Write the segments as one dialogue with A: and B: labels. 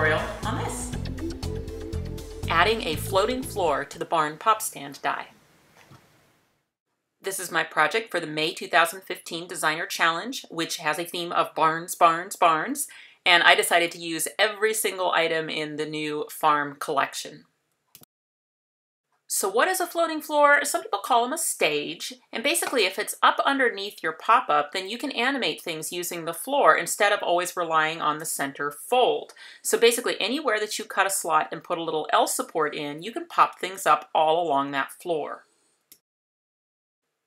A: tutorial on this. Adding a floating floor to the barn pop stand die. This is my project for the May 2015 Designer Challenge, which has a theme of barns, barns, barns, and I decided to use every single item in the new farm collection. So what is a floating floor? Some people call them a stage. And basically, if it's up underneath your pop-up, then you can animate things using the floor instead of always relying on the center fold. So basically, anywhere that you cut a slot and put a little L support in, you can pop things up all along that floor.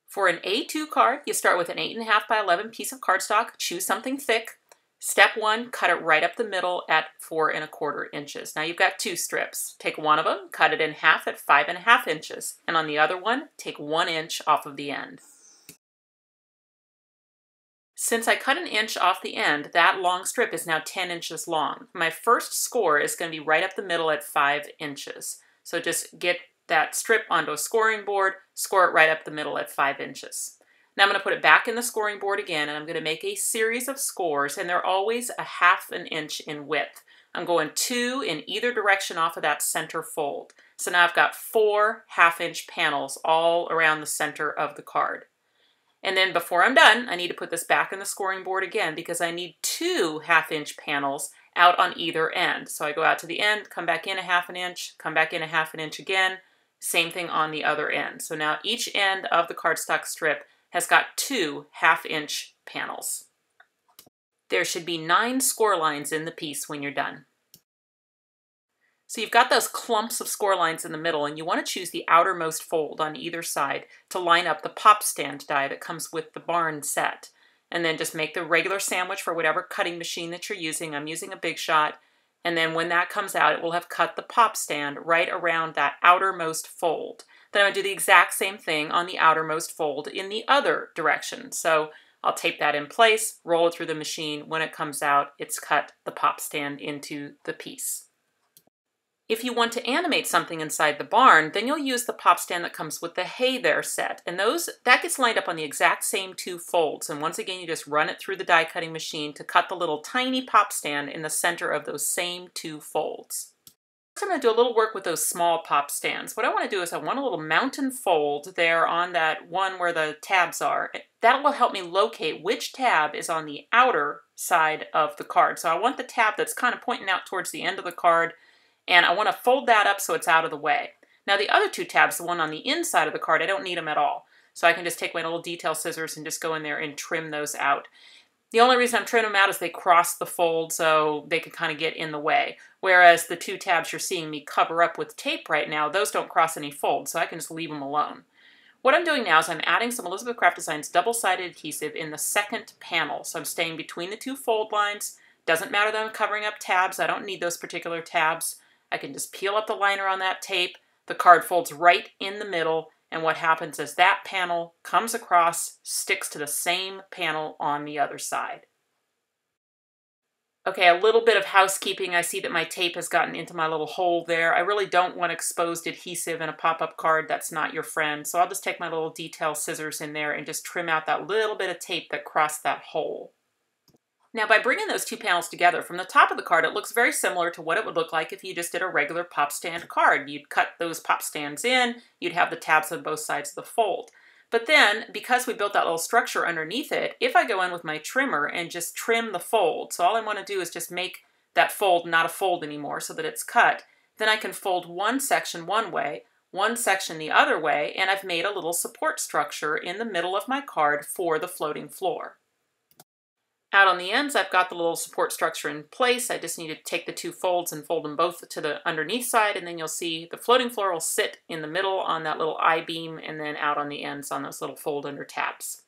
A: For an A2 card, you start with an 8.5 by 11 piece of cardstock, choose something thick, Step one, cut it right up the middle at four and a quarter inches. Now you've got two strips. Take one of them, cut it in half at five and a half inches. And on the other one, take one inch off of the end. Since I cut an inch off the end, that long strip is now 10 inches long. My first score is going to be right up the middle at 5 inches. So just get that strip onto a scoring board, score it right up the middle at 5 inches. Now I'm going to put it back in the scoring board again and I'm going to make a series of scores and they're always a half an inch in width. I'm going two in either direction off of that center fold. So now I've got four half inch panels all around the center of the card. And then before I'm done, I need to put this back in the scoring board again because I need two half inch panels out on either end. So I go out to the end, come back in a half an inch, come back in a half an inch again, same thing on the other end. So now each end of the cardstock strip has got two half-inch panels. There should be nine score lines in the piece when you're done. So you've got those clumps of score lines in the middle and you want to choose the outermost fold on either side to line up the pop stand die that comes with the barn set. And then just make the regular sandwich for whatever cutting machine that you're using. I'm using a Big Shot. And then when that comes out, it will have cut the pop stand right around that outermost fold. Then I'm going to do the exact same thing on the outermost fold in the other direction. So I'll tape that in place, roll it through the machine. When it comes out, it's cut the pop stand into the piece. If you want to animate something inside the barn, then you'll use the pop stand that comes with the Hay There set. And those that gets lined up on the exact same two folds. And once again, you just run it through the die cutting machine to cut the little tiny pop stand in the center of those same two folds. I'm going to do a little work with those small pop stands. What I want to do is I want a little mountain fold there on that one where the tabs are. Eh, that will help me locate which tab is on the outer side of the card. So I want the tab that's kind of pointing out towards the end of the card, and I want to fold that up so it's out of the way. Now the other two tabs, the one on the inside of the card, I don't need them at all. So I can just take my little detail scissors and just go in there and trim those out. The only reason I'm trimming them out is they cross the fold so they can kind of get in the way. Whereas the two tabs you're seeing me cover up with tape right now, those don't cross any folds, so I can just leave them alone. What I'm doing now is I'm adding some Elizabeth Craft Designs double-sided adhesive in the second panel. So I'm staying between the two fold lines. Doesn't matter that I'm covering up tabs. I don't need those particular tabs. I can just peel up the liner on that tape. The card folds right in the middle and what happens is that panel comes across, sticks to the same panel on the other side. Okay, a little bit of housekeeping. I see that my tape has gotten into my little hole there. I really don't want exposed adhesive in a pop-up card. That's not your friend. So I'll just take my little detail scissors in there and just trim out that little bit of tape that crossed that hole. Now by bringing those two panels together, from the top of the card it looks very similar to what it would look like if you just did a regular pop stand card. You'd cut those pop stands in, you'd have the tabs on both sides of the fold. But then, because we built that little structure underneath it, if I go in with my trimmer and just trim the fold, so all I want to do is just make that fold not a fold anymore so that it's cut, then I can fold one section one way, one section the other way, and I've made a little support structure in the middle of my card for the floating floor. Out on the ends, I've got the little support structure in place. I just need to take the two folds and fold them both to the underneath side, and then you'll see the floating floor will sit in the middle on that little I-beam, and then out on the ends on those little fold under tabs.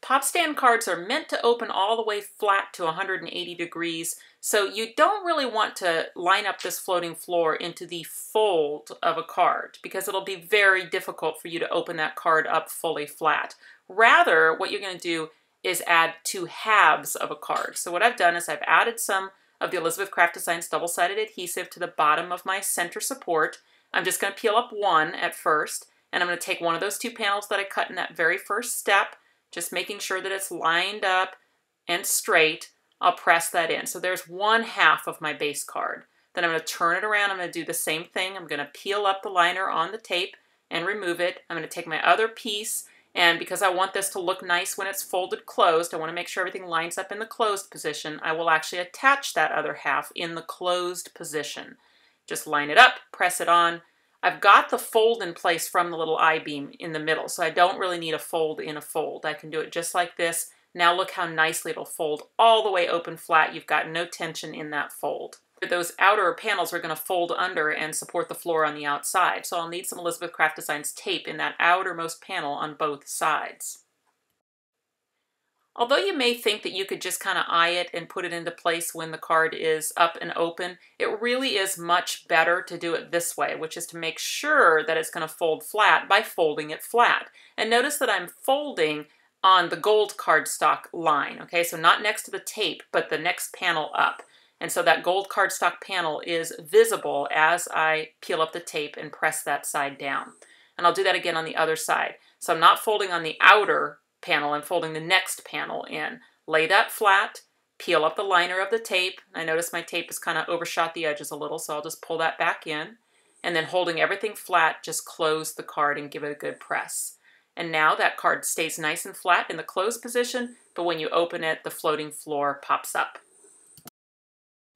A: Pop stand cards are meant to open all the way flat to 180 degrees, so you don't really want to line up this floating floor into the fold of a card because it'll be very difficult for you to open that card up fully flat. Rather, what you're going to do is add two halves of a card. So what I've done is I've added some of the Elizabeth Craft Designs double-sided adhesive to the bottom of my center support. I'm just going to peel up one at first, and I'm going to take one of those two panels that I cut in that very first step, just making sure that it's lined up and straight, I'll press that in. So there's one half of my base card. Then I'm going to turn it around. I'm going to do the same thing. I'm going to peel up the liner on the tape and remove it. I'm going to take my other piece and because I want this to look nice when it's folded closed, I want to make sure everything lines up in the closed position, I will actually attach that other half in the closed position. Just line it up, press it on. I've got the fold in place from the little I-beam in the middle, so I don't really need a fold in a fold. I can do it just like this. Now look how nicely it'll fold all the way open flat. You've got no tension in that fold those outer panels are going to fold under and support the floor on the outside. So I'll need some Elizabeth Craft Designs tape in that outermost panel on both sides. Although you may think that you could just kind of eye it and put it into place when the card is up and open, it really is much better to do it this way, which is to make sure that it's going to fold flat by folding it flat. And notice that I'm folding on the gold cardstock line, okay? So not next to the tape, but the next panel up. And so that gold cardstock panel is visible as I peel up the tape and press that side down. And I'll do that again on the other side. So I'm not folding on the outer panel, I'm folding the next panel in. Lay that flat, peel up the liner of the tape. I notice my tape has kind of overshot the edges a little, so I'll just pull that back in. And then holding everything flat, just close the card and give it a good press. And now that card stays nice and flat in the closed position, but when you open it, the floating floor pops up.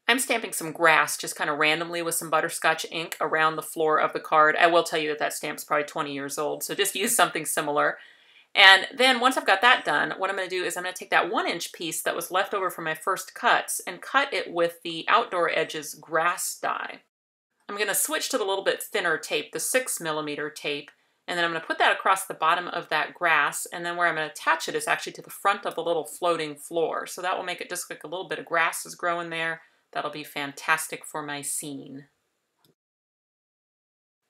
A: I'm stamping some grass just kind of randomly with some butterscotch ink around the floor of the card. I will tell you that that stamp's probably 20 years old, so just use something similar. And then once I've got that done, what I'm going to do is I'm going to take that one inch piece that was left over from my first cuts and cut it with the Outdoor Edges grass die. I'm going to switch to the little bit thinner tape, the six millimeter tape, and then I'm going to put that across the bottom of that grass, and then where I'm going to attach it is actually to the front of the little floating floor. So that will make it just like a little bit of grass is growing there, That'll be fantastic for my scene.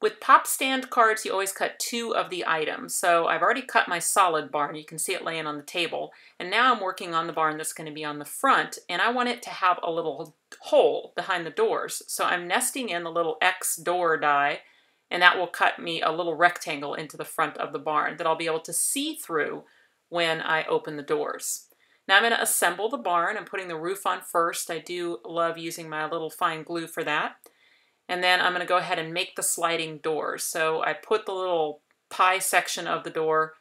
A: With pop stand cards, you always cut two of the items. So I've already cut my solid barn. You can see it laying on the table. And now I'm working on the barn that's going to be on the front. And I want it to have a little hole behind the doors. So I'm nesting in the little X door die. And that will cut me a little rectangle into the front of the barn that I'll be able to see through when I open the doors. Now I'm going to assemble the barn. I'm putting the roof on first. I do love using my little fine glue for that. And then I'm going to go ahead and make the sliding doors. So I put the little pie section of the door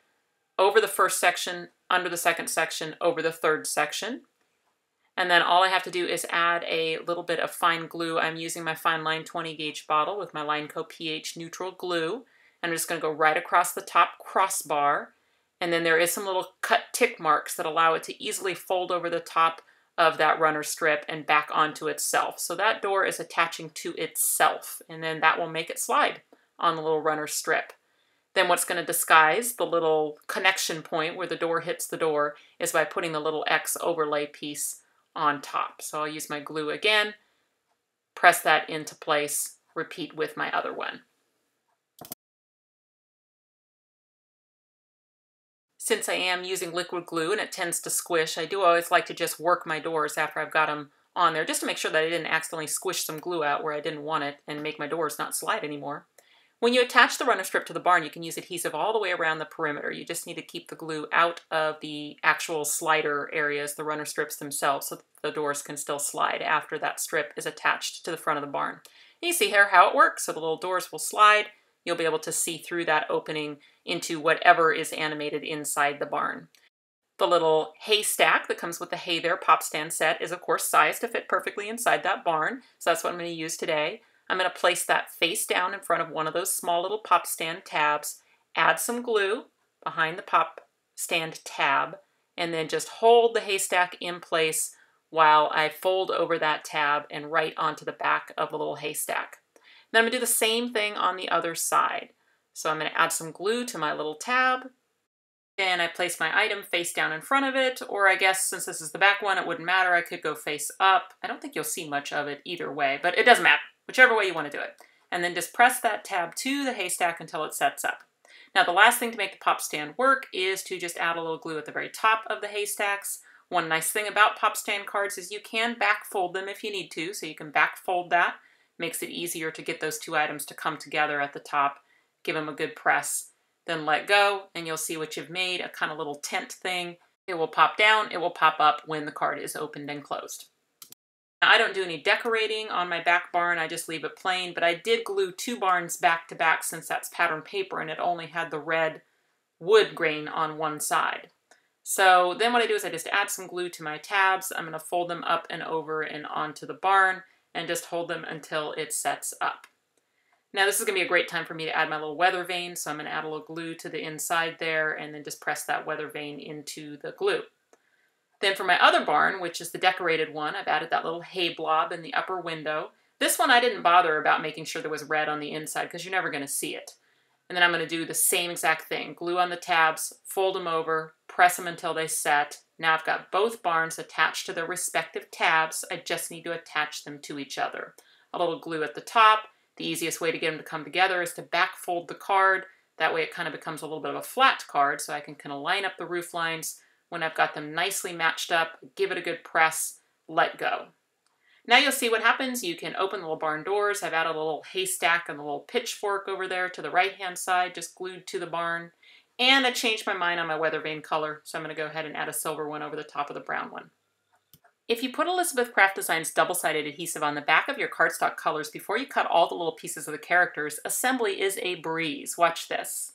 A: over the first section, under the second section, over the third section. And then all I have to do is add a little bit of fine glue. I'm using my fine line 20 gauge bottle with my Lineco pH neutral glue. And I'm just going to go right across the top crossbar and then there is some little cut tick marks that allow it to easily fold over the top of that runner strip and back onto itself. So that door is attaching to itself, and then that will make it slide on the little runner strip. Then what's going to disguise the little connection point where the door hits the door is by putting the little X overlay piece on top. So I'll use my glue again, press that into place, repeat with my other one. Since I am using liquid glue and it tends to squish, I do always like to just work my doors after I've got them on there just to make sure that I didn't accidentally squish some glue out where I didn't want it and make my doors not slide anymore. When you attach the runner strip to the barn, you can use adhesive all the way around the perimeter. You just need to keep the glue out of the actual slider areas, the runner strips themselves, so the doors can still slide after that strip is attached to the front of the barn. And you see here how it works. So the little doors will slide you'll be able to see through that opening into whatever is animated inside the barn. The little haystack that comes with the Hay There pop stand set is of course sized to fit perfectly inside that barn, so that's what I'm going to use today. I'm going to place that face down in front of one of those small little pop stand tabs, add some glue behind the pop stand tab, and then just hold the haystack in place while I fold over that tab and right onto the back of the little haystack. Then I'm to do the same thing on the other side. So I'm going to add some glue to my little tab. And I place my item face down in front of it, or I guess since this is the back one, it wouldn't matter. I could go face up. I don't think you'll see much of it either way, but it doesn't matter, whichever way you want to do it. And then just press that tab to the haystack until it sets up. Now the last thing to make the pop stand work is to just add a little glue at the very top of the haystacks. One nice thing about pop stand cards is you can back fold them if you need to, so you can back fold that makes it easier to get those two items to come together at the top. Give them a good press, then let go, and you'll see what you've made, a kind of little tent thing. It will pop down, it will pop up when the card is opened and closed. Now, I don't do any decorating on my back barn, I just leave it plain, but I did glue two barns back to back since that's pattern paper and it only had the red wood grain on one side. So then what I do is I just add some glue to my tabs. I'm going to fold them up and over and onto the barn and just hold them until it sets up. Now this is going to be a great time for me to add my little weather vane, so I'm going to add a little glue to the inside there and then just press that weather vane into the glue. Then for my other barn, which is the decorated one, I've added that little hay blob in the upper window. This one I didn't bother about making sure there was red on the inside because you're never going to see it. And then I'm going to do the same exact thing. Glue on the tabs, fold them over, press them until they set. Now I've got both barns attached to their respective tabs. I just need to attach them to each other. A little glue at the top. The easiest way to get them to come together is to back fold the card. That way it kind of becomes a little bit of a flat card so I can kind of line up the roof lines. When I've got them nicely matched up, give it a good press, let go. Now you'll see what happens. You can open the little barn doors. I've added a little haystack and a little pitchfork over there to the right-hand side, just glued to the barn. And I changed my mind on my weather vane color, so I'm going to go ahead and add a silver one over the top of the brown one. If you put Elizabeth Craft Designs double-sided adhesive on the back of your cardstock colors before you cut all the little pieces of the characters, assembly is a breeze. Watch this.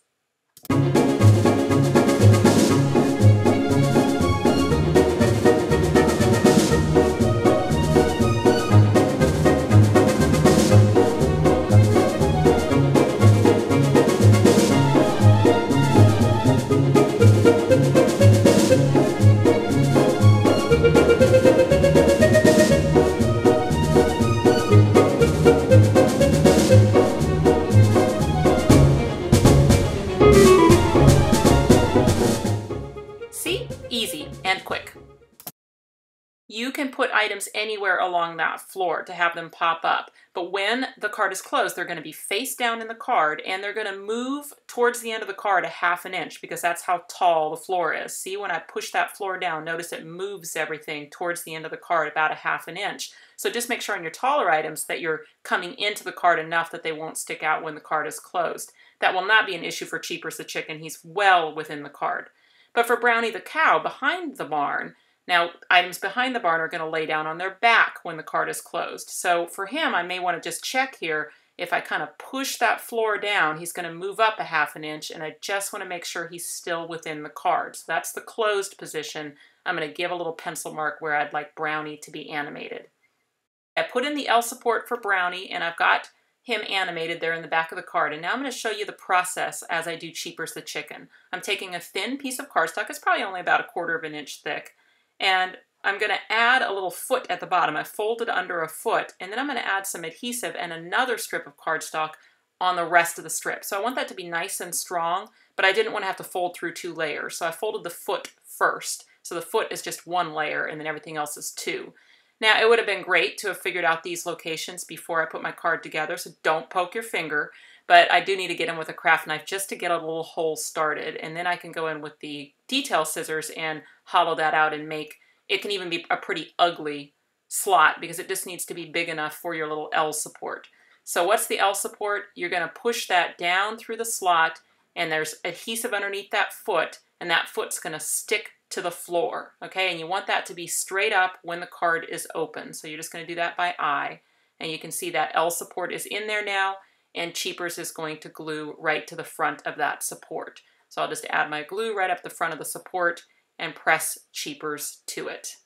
A: Items anywhere along that floor to have them pop up. But when the card is closed, they're going to be face down in the card and they're going to move towards the end of the card a half an inch because that's how tall the floor is. See, when I push that floor down, notice it moves everything towards the end of the card about a half an inch. So just make sure on your taller items that you're coming into the card enough that they won't stick out when the card is closed. That will not be an issue for Cheapers the chicken. He's well within the card. But for Brownie the cow, behind the barn, now, items behind the barn are going to lay down on their back when the card is closed. So for him, I may want to just check here. If I kind of push that floor down, he's going to move up a half an inch, and I just want to make sure he's still within the card. So that's the closed position. I'm going to give a little pencil mark where I'd like Brownie to be animated. I put in the L support for Brownie, and I've got him animated there in the back of the card. And now I'm going to show you the process as I do Cheapers the Chicken. I'm taking a thin piece of cardstock. It's probably only about a quarter of an inch thick. And I'm going to add a little foot at the bottom. I folded under a foot, and then I'm going to add some adhesive and another strip of cardstock on the rest of the strip. So I want that to be nice and strong, but I didn't want to have to fold through two layers. So I folded the foot first. So the foot is just one layer, and then everything else is two. Now, it would have been great to have figured out these locations before I put my card together, so don't poke your finger. But I do need to get in with a craft knife just to get a little hole started. And then I can go in with the detail scissors and hollow that out and make, it can even be a pretty ugly slot because it just needs to be big enough for your little L support. So what's the L support? You're going to push that down through the slot and there's adhesive underneath that foot and that foot's going to stick to the floor, okay? And you want that to be straight up when the card is open. So you're just going to do that by eye. And you can see that L support is in there now and Cheapers is going to glue right to the front of that support. So I'll just add my glue right up the front of the support and press Cheapers to it.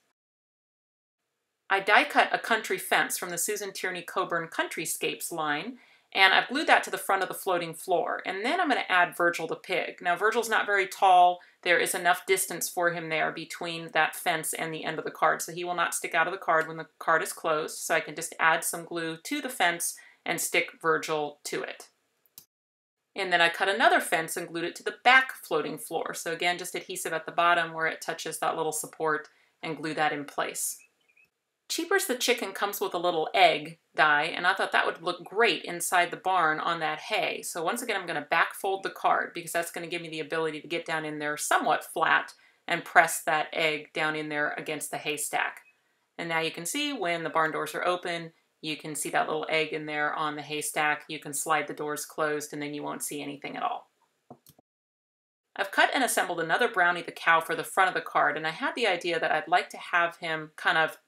A: I die cut a country fence from the Susan Tierney Cockburn Countryscapes line, and I've glued that to the front of the floating floor. And then I'm going to add Virgil the pig. Now Virgil's not very tall. There is enough distance for him there between that fence and the end of the card, so he will not stick out of the card when the card is closed. So I can just add some glue to the fence and stick Virgil to it. And then I cut another fence and glued it to the back floating floor. So again, just adhesive at the bottom where it touches that little support and glue that in place. Cheapers the Chicken comes with a little egg die, and I thought that would look great inside the barn on that hay. So once again, I'm going to back fold the card because that's going to give me the ability to get down in there somewhat flat and press that egg down in there against the haystack. And now you can see when the barn doors are open, you can see that little egg in there on the haystack. You can slide the doors closed and then you won't see anything at all. I've cut and assembled another Brownie the cow for the front of the card, and I had the idea that I'd like to have him kind of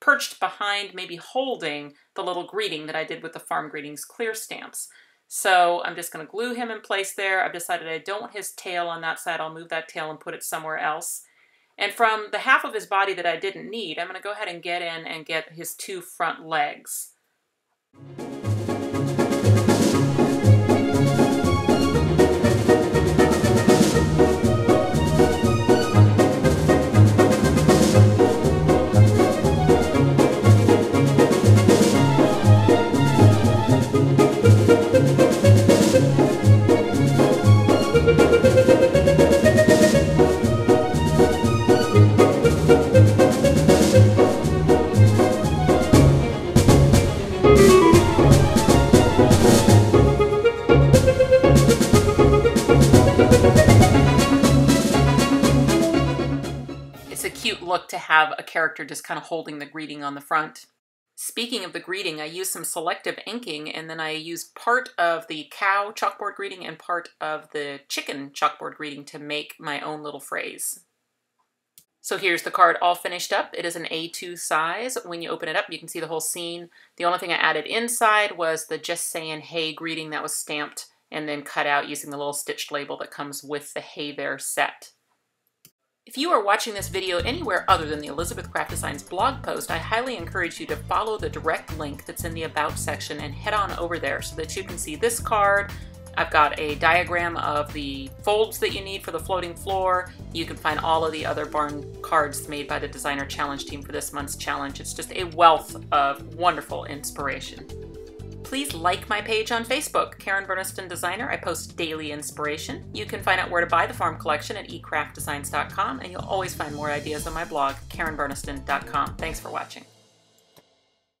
A: perched behind, maybe holding the little greeting that I did with the Farm Greetings clear stamps. So I'm just going to glue him in place there. I've decided I don't want his tail on that side. I'll move that tail and put it somewhere else. And from the half of his body that I didn't need, I'm going to go ahead and get in and get his two front legs. Look to have a character just kind of holding the greeting on the front. Speaking of the greeting, I used some selective inking and then I used part of the cow chalkboard greeting and part of the chicken chalkboard greeting to make my own little phrase. So here's the card all finished up. It is an A2 size. When you open it up, you can see the whole scene. The only thing I added inside was the just saying hey greeting that was stamped and then cut out using the little stitched label that comes with the Hay There set. If you are watching this video anywhere other than the Elizabeth Craft Designs blog post, I highly encourage you to follow the direct link that's in the About section and head on over there so that you can see this card. I've got a diagram of the folds that you need for the floating floor. You can find all of the other barn cards made by the Designer Challenge team for this month's challenge. It's just a wealth of wonderful inspiration please like my page on Facebook, Karen Burniston Designer. I post daily inspiration. You can find out where to buy the farm collection at ecraftdesigns.com, and you'll always find more ideas on my blog, karenburniston.com. Thanks for watching.